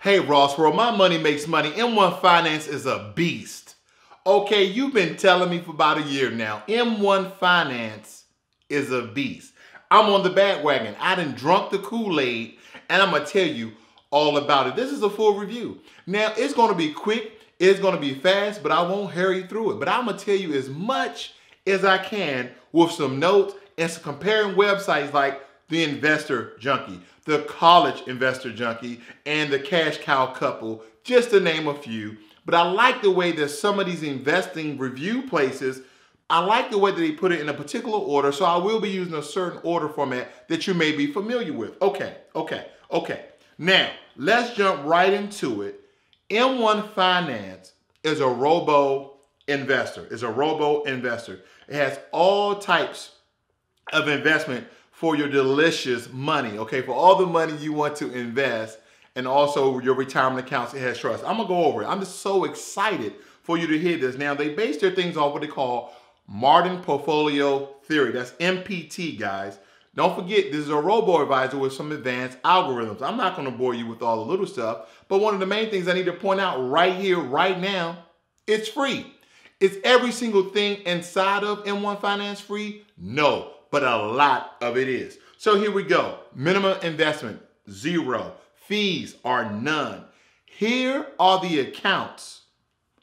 Hey Ross, where my money makes money, M1 Finance is a beast. Okay, you've been telling me for about a year now. M1 Finance is a beast. I'm on the bandwagon. I done drunk the Kool-Aid and I'm gonna tell you all about it. This is a full review. Now, it's gonna be quick, it's gonna be fast, but I won't hurry through it. But I'm gonna tell you as much as I can with some notes and some comparing websites like the Investor Junkie, the College Investor Junkie, and the Cash Cow Couple, just to name a few. But I like the way that some of these investing review places, I like the way that they put it in a particular order, so I will be using a certain order format that you may be familiar with. Okay, okay, okay. Now, let's jump right into it. M1 Finance is a robo investor, is a robo investor. It has all types of investment for your delicious money, okay? For all the money you want to invest and also your retirement accounts it has trust. I'm gonna go over it. I'm just so excited for you to hear this. Now, they base their things on what they call modern portfolio theory. That's MPT, guys. Don't forget, this is a robo-advisor with some advanced algorithms. I'm not gonna bore you with all the little stuff, but one of the main things I need to point out right here, right now, it's free. Is every single thing inside of M1 Finance free? No but a lot of it is. So here we go. Minimum investment, zero. Fees are none. Here are the accounts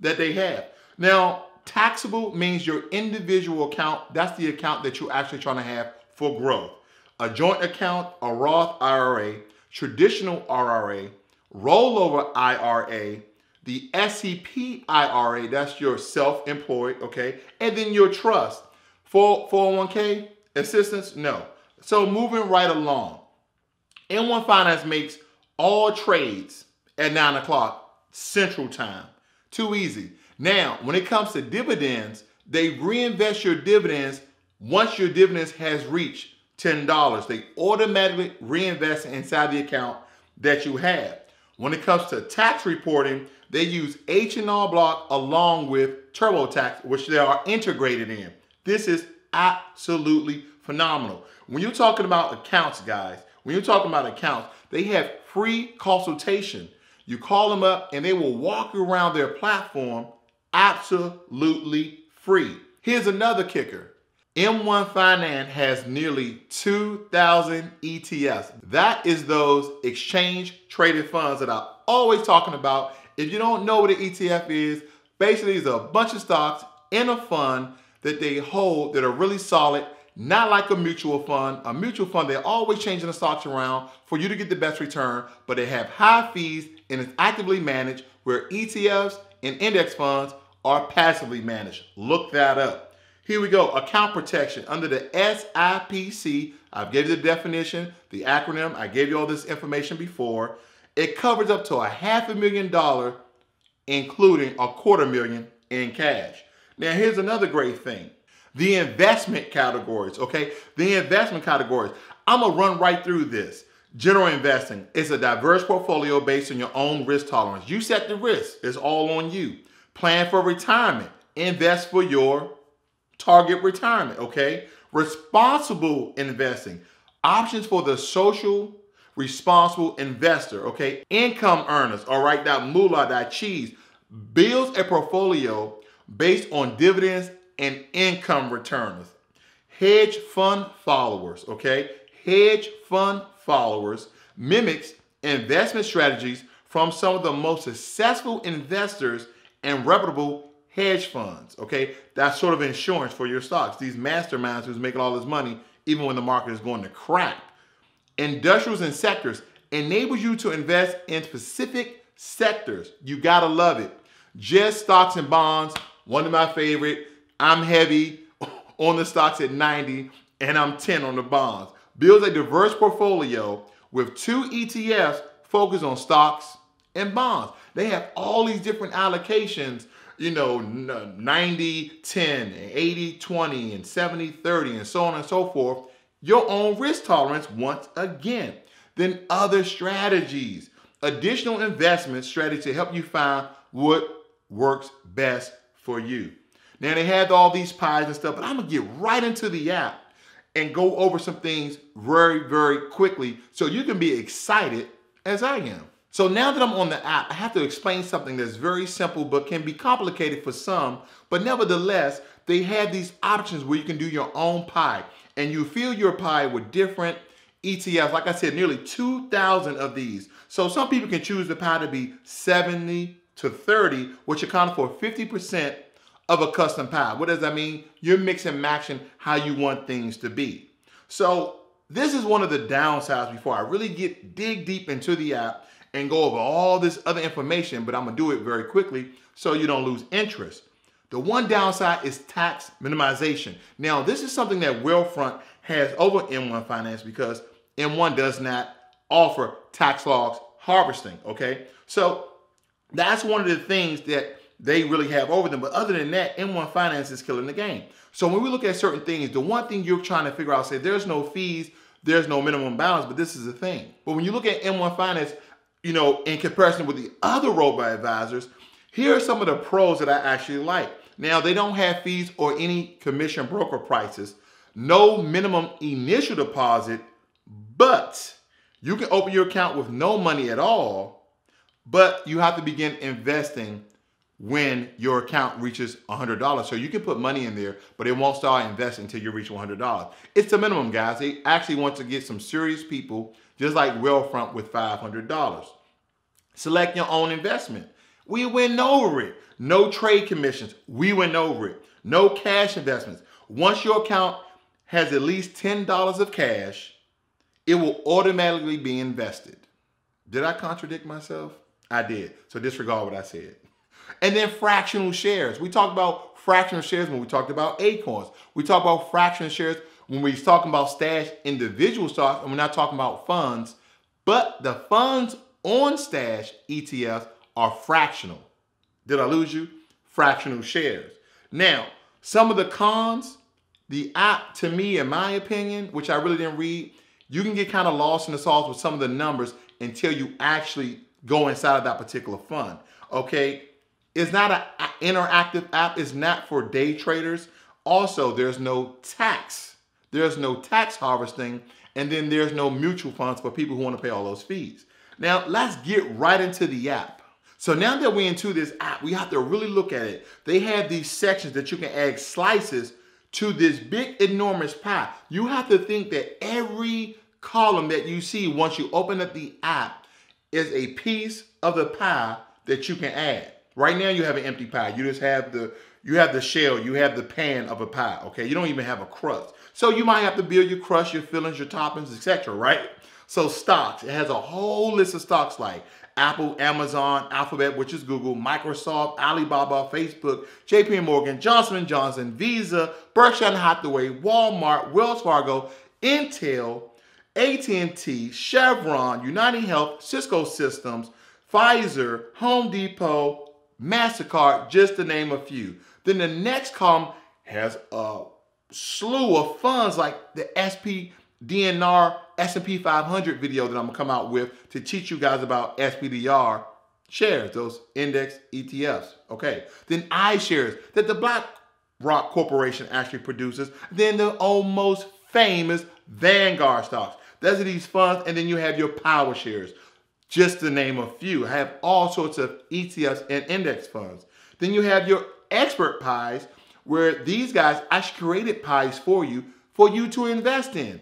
that they have. Now, taxable means your individual account. That's the account that you're actually trying to have for growth. A joint account, a Roth IRA, traditional IRA, rollover IRA, the SEP IRA, that's your self-employed, okay? And then your trust. 401k, Assistance? No. So moving right along. M1 Finance makes all trades at 9 o'clock Central Time. Too easy. Now, when it comes to dividends, they reinvest your dividends once your dividends has reached $10. They automatically reinvest inside the account that you have. When it comes to tax reporting, they use H&R Block along with TurboTax, which they are integrated in. This is absolutely phenomenal. When you're talking about accounts, guys, when you're talking about accounts, they have free consultation. You call them up and they will walk you around their platform absolutely free. Here's another kicker. M1 Finance has nearly 2,000 ETFs. That is those exchange traded funds that I'm always talking about. If you don't know what an ETF is, basically it's a bunch of stocks in a fund that they hold that are really solid, not like a mutual fund. A mutual fund, they're always changing the stocks around for you to get the best return, but they have high fees and it's actively managed where ETFs and index funds are passively managed. Look that up. Here we go, account protection. Under the SIPC, I've gave you the definition, the acronym, I gave you all this information before. It covers up to a half a million dollar, including a quarter million in cash. Now, here's another great thing. The investment categories, okay? The investment categories. I'm gonna run right through this. General investing is a diverse portfolio based on your own risk tolerance. You set the risk, it's all on you. Plan for retirement, invest for your target retirement, okay? Responsible investing, options for the social responsible investor, okay? Income earners, all right, that moolah, that cheese, builds a portfolio based on dividends and income returns. Hedge fund followers, okay? Hedge fund followers mimics investment strategies from some of the most successful investors and reputable hedge funds, okay? That's sort of insurance for your stocks. These masterminds who's making all this money even when the market is going to crack. Industrials and sectors enables you to invest in specific sectors. You gotta love it. Just stocks and bonds one of my favorite. I'm heavy on the stocks at 90 and I'm 10 on the bonds. Builds a diverse portfolio with two ETFs focused on stocks and bonds. They have all these different allocations, you know, 90, 10, 80, 20, and 70, 30, and so on and so forth. Your own risk tolerance once again. Then other strategies, additional investment strategies to help you find what works best for you. Now they have all these pies and stuff, but I'm gonna get right into the app and go over some things very, very quickly so you can be excited as I am. So now that I'm on the app, I have to explain something that's very simple but can be complicated for some. But nevertheless, they have these options where you can do your own pie and you fill your pie with different ETFs. Like I said, nearly 2,000 of these. So some people can choose the pie to be 70 to 30, which account for 50% of a custom pie. What does that mean? You're mixing and matching how you want things to be. So this is one of the downsides before I really get dig deep into the app and go over all this other information, but I'm gonna do it very quickly so you don't lose interest. The one downside is tax minimization. Now, this is something that Wealthfront has over M1 Finance because M1 does not offer tax loss harvesting, okay? So that's one of the things that they really have over them. But other than that, M1 Finance is killing the game. So when we look at certain things, the one thing you're trying to figure out, say there's no fees, there's no minimum balance, but this is the thing. But when you look at M1 Finance, you know, in comparison with the other robo advisors, here are some of the pros that I actually like. Now, they don't have fees or any commission broker prices, no minimum initial deposit, but you can open your account with no money at all, but you have to begin investing when your account reaches $100. So you can put money in there, but it won't start investing until you reach $100. It's the minimum, guys. They actually want to get some serious people, just like Wealthfront with $500. Select your own investment. We went over it. No trade commissions. We went over it. No cash investments. Once your account has at least $10 of cash, it will automatically be invested. Did I contradict myself? I did. So disregard what I said. And then fractional shares. We talked about fractional shares when we talked about Acorns. We talk about fractional shares when we're talking about stash individual stocks and we're not talking about funds. But the funds on stash ETFs are fractional. Did I lose you? Fractional shares. Now, some of the cons, the app to me, in my opinion, which I really didn't read, you can get kind of lost in the sauce with some of the numbers until you actually go inside of that particular fund. Okay, it's not an interactive app. It's not for day traders. Also, there's no tax. There's no tax harvesting. And then there's no mutual funds for people who want to pay all those fees. Now, let's get right into the app. So now that we're into this app, we have to really look at it. They have these sections that you can add slices to this big, enormous pie. You have to think that every column that you see once you open up the app is a piece of the pie that you can add. Right now you have an empty pie. You just have the you have the shell, you have the pan of a pie, okay? You don't even have a crust. So you might have to build your crust, your fillings, your toppings, etc., right? So stocks, it has a whole list of stocks like Apple, Amazon, Alphabet, which is Google, Microsoft, Alibaba, Facebook, JP Morgan, Johnson & Johnson, Visa, Berkshire Hathaway, Walmart, Wells Fargo, Intel, AT&T, Chevron, United Health, Cisco Systems, Pfizer, Home Depot, MasterCard, just to name a few. Then the next column has a slew of funds like the SP DNR S&P 500 video that I'm gonna come out with to teach you guys about SPDR shares, those index ETFs. Okay. Then iShares that the BlackRock Corporation actually produces. Then the almost famous Vanguard stocks. Those are these funds, and then you have your power shares just to name a few. I have all sorts of ETFs and index funds. Then you have your expert pies, where these guys actually created pies for you for you to invest in,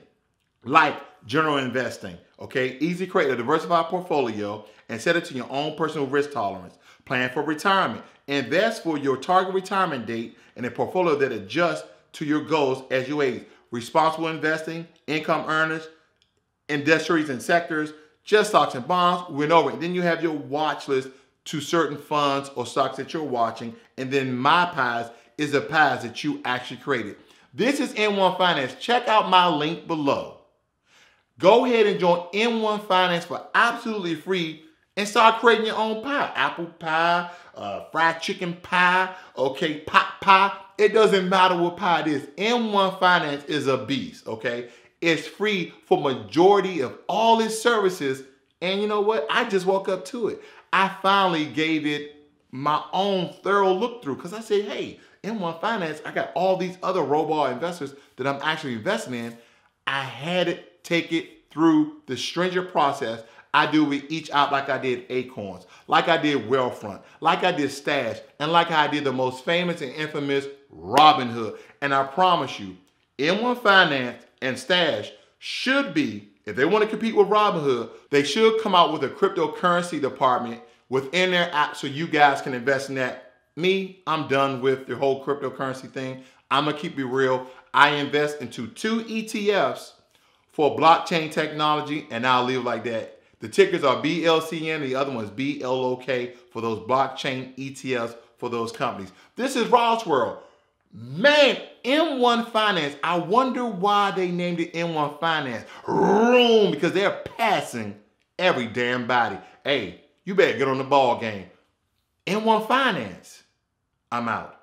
like general investing. Okay, easy create a diversified portfolio and set it to your own personal risk tolerance. Plan for retirement. Invest for your target retirement date in a portfolio that adjusts to your goals as you age. Responsible investing, income earners, industries and sectors, just stocks and bonds, went over it. Then you have your watch list to certain funds or stocks that you're watching. And then my pies is the pies that you actually created. This is M1 Finance. Check out my link below. Go ahead and join M1 Finance for absolutely free and start creating your own pie. Apple pie, uh, fried chicken pie, okay, pot pie. It doesn't matter what pie it is. M1 Finance is a beast, okay? It's free for majority of all its services. And you know what? I just woke up to it. I finally gave it my own thorough look through because I said, hey, M1 Finance, I got all these other robo investors that I'm actually investing in. I had to take it through the stringent process. I do with each op like I did Acorns, like I did Wealthfront, like I did Stash, and like I did the most famous and infamous Robinhood. And I promise you, M1 Finance and Stash should be, if they want to compete with Robinhood, they should come out with a cryptocurrency department within their app so you guys can invest in that. Me, I'm done with the whole cryptocurrency thing. I'm to keep it real. I invest into two ETFs for blockchain technology, and I'll leave like that. The tickers are BLCN, the other one's BLOK for those blockchain ETFs for those companies. This is Ross World. Man, M1 Finance, I wonder why they named it M1 Finance. Room, because they're passing every damn body. Hey, you better get on the ball game. M1 Finance. I'm out.